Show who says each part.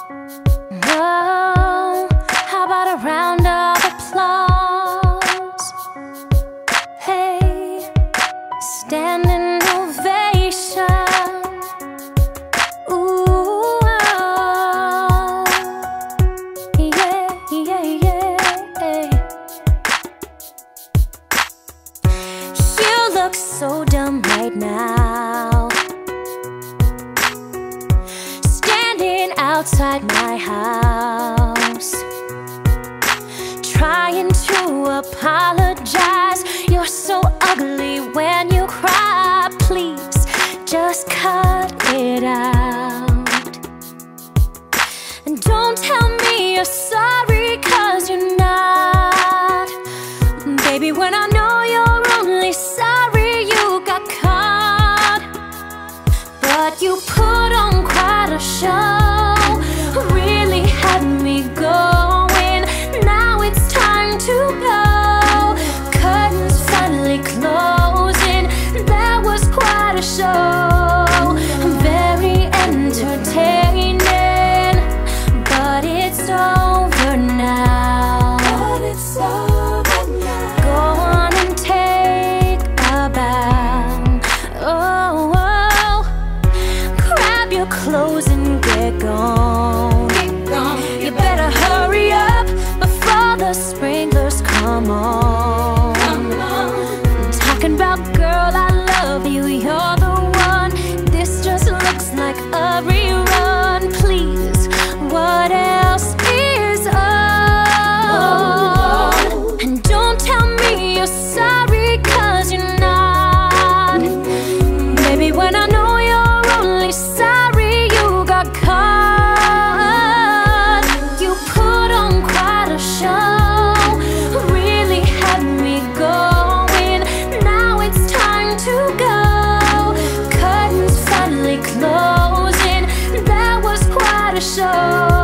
Speaker 1: Oh, how about a round of applause? Hey, ovation. Ooh, ah. yeah, yeah, yeah. You look so outside my house. Trying to apologize. You're so ugly when you cry. Please, just cut it out. And don't tell me you're sorry Cause you gone. 手。